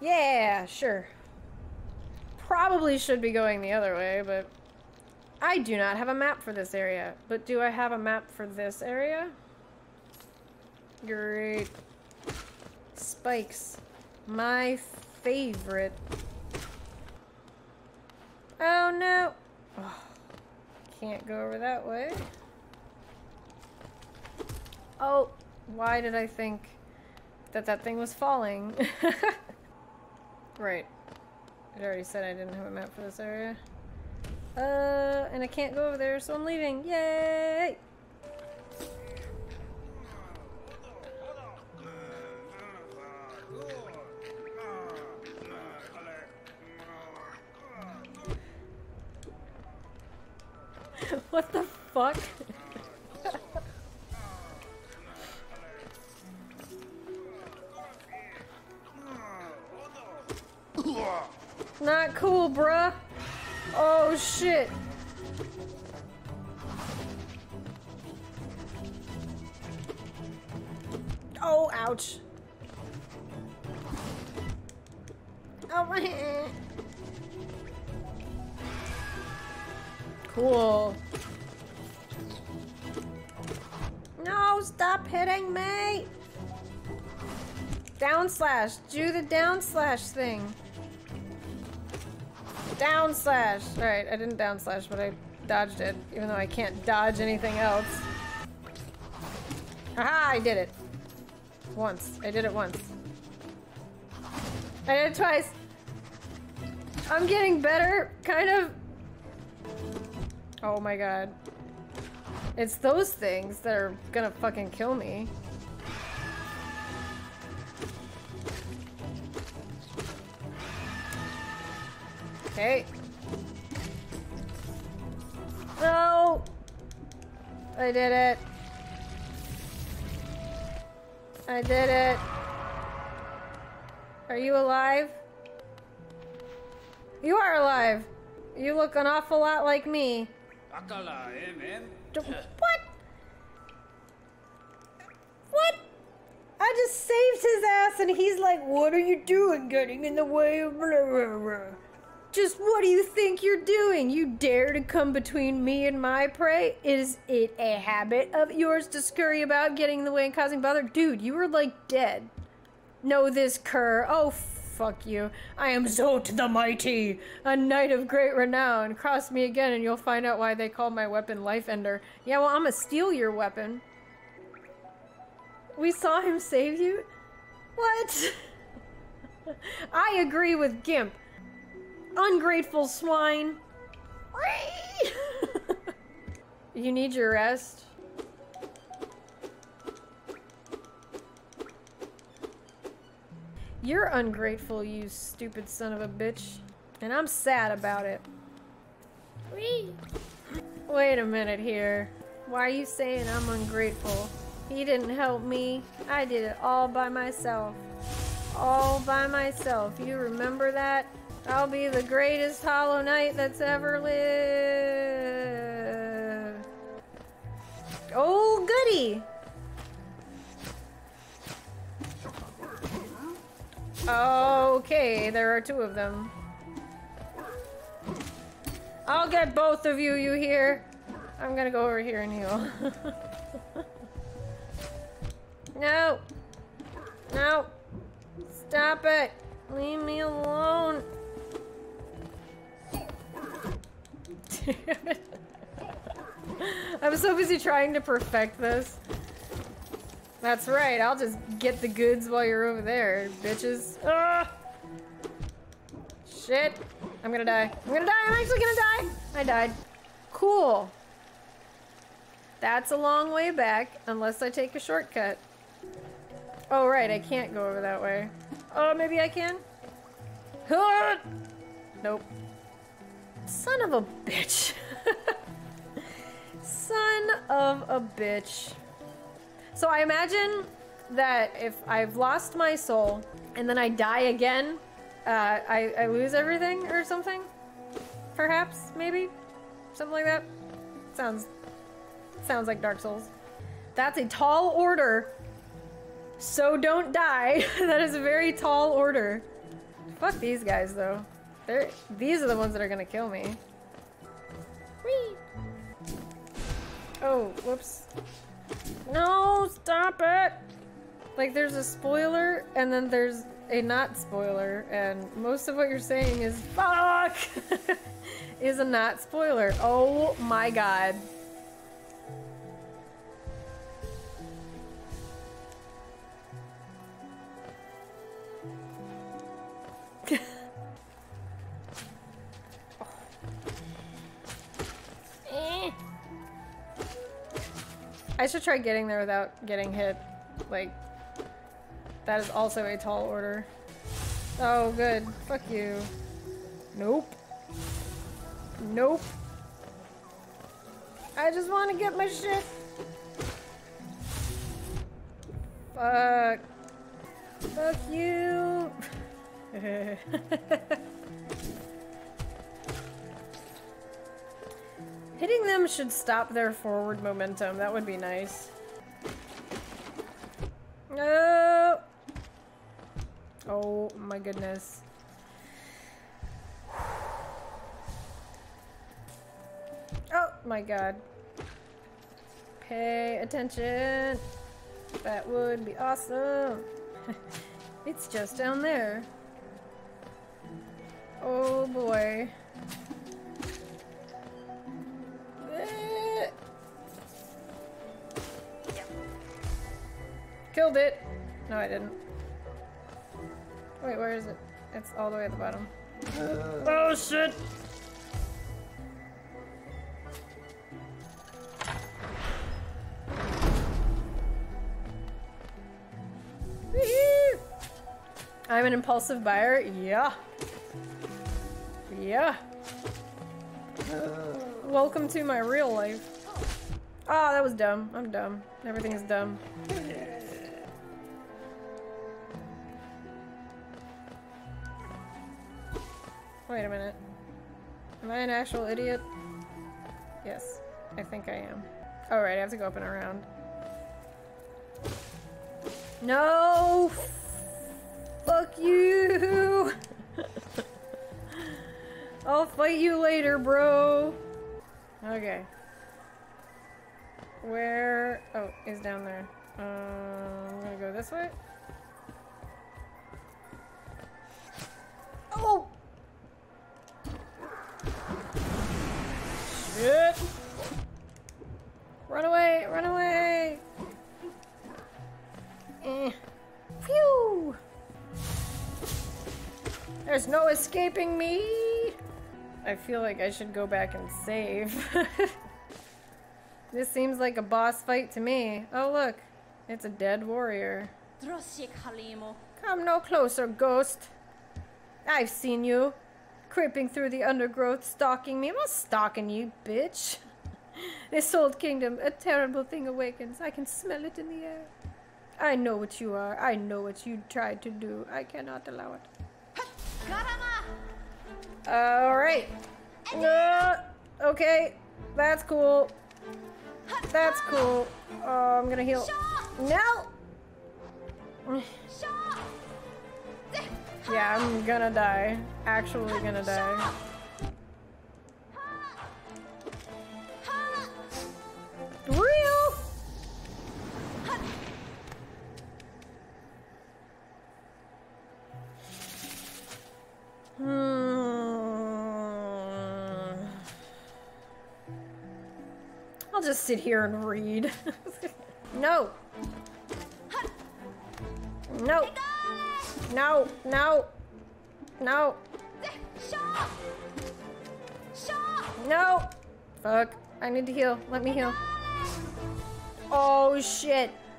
Yeah, sure. Probably should be going the other way, but I do not have a map for this area. But do I have a map for this area? Great. Spikes. My favorite. Oh no! Oh, can't go over that way. Oh, why did I think that that thing was falling? right. It already said I didn't have a map for this area. Uh, and I can't go over there, so I'm leaving. Yay! what the fuck? Not cool, bruh. Oh shit. Oh, ouch. Oh my hand. Cool. No, stop hitting me! Down slash. Do the down slash thing. Down slash. Alright, I didn't down slash, but I dodged it, even though I can't dodge anything else. Aha, I did it. Once. I did it once. I did it twice. I'm getting better, kind of. Oh my god. It's those things that are gonna fucking kill me. Okay. No! I did it. I did it. Are you alive? You are alive. You look an awful lot like me. Akala, eh, man? What? What? I just saved his ass and he's like, what are you doing getting in the way of blah, blah, blah. Just what do you think you're doing? You dare to come between me and my prey? Is it a habit of yours to scurry about getting in the way and causing bother? Dude, you were like dead. Know this cur. Oh, fuck you. I am Zote the Mighty, a knight of great renown. Cross me again and you'll find out why they call my weapon Life Ender. Yeah, well, I'm gonna steal your weapon. We saw him save you? What? I agree with Gimp. Ungrateful swine. you need your rest. You're ungrateful, you stupid son of a bitch. And I'm sad about it. Whee! Wait a minute here. Why are you saying I'm ungrateful? He didn't help me. I did it all by myself. All by myself. You remember that? I'll be the greatest Hollow Knight that's ever lived. Oh, goody! Okay, there are two of them. I'll get both of you, you hear? I'm gonna go over here and heal. no! No! Stop it! Leave me alone! I'm so busy trying to perfect this. That's right, I'll just get the goods while you're over there, bitches. Ah! Shit. I'm gonna die. I'm gonna die, I'm actually gonna die! I died. Cool. That's a long way back, unless I take a shortcut. Oh right, I can't go over that way. Oh, maybe I can? Nope. Son of a bitch. Son of a bitch. So I imagine that if I've lost my soul and then I die again, uh, I, I lose everything or something? Perhaps, maybe? Something like that? Sounds sounds like Dark Souls. That's a tall order. So don't die. that is a very tall order. Fuck these guys though. They're these are the ones that are gonna kill me. Whee! Oh, whoops. No, stop it! Like there's a spoiler and then there's a not spoiler and most of what you're saying is fuck is a not spoiler. Oh my god. I should try getting there without getting hit. Like, that is also a tall order. Oh, good. Fuck you. Nope. Nope. I just want to get my shit. Fuck. Fuck you. Hitting them should stop their forward momentum. That would be nice. No. Oh my goodness. Oh my god. Pay attention. That would be awesome. it's just down there. Oh boy. Killed it. No, I didn't. Wait, where is it? It's all the way at the bottom. Uh, oh shit! I'm an impulsive buyer. Yeah. Yeah. Uh. Welcome to my real life. Oh, that was dumb. I'm dumb. Everything is dumb. Wait a minute. Am I an actual idiot? Yes, I think I am. Alright, I have to go up and around. No! Fuck you! I'll fight you later, bro! Okay. Where? Oh, is down there. Uh, I'm gonna go this way. Oh! Shit! Run away! Run away! Eh. Phew! There's no escaping me! I feel like I should go back and save. this seems like a boss fight to me. Oh look, it's a dead warrior. Come no closer, ghost. I've seen you. Creeping through the undergrowth, stalking me. I'm not stalking you, bitch. This old kingdom, a terrible thing awakens. I can smell it in the air. I know what you are. I know what you tried to do. I cannot allow it. Alright. Uh, okay. That's cool. That's cool. Oh, I'm gonna heal. No! Yeah, I'm gonna die. Actually gonna die. Real? Hmm. I'll just sit here and read. no. No. No. No. No. No. Fuck. I need to heal. Let me heal. Oh shit.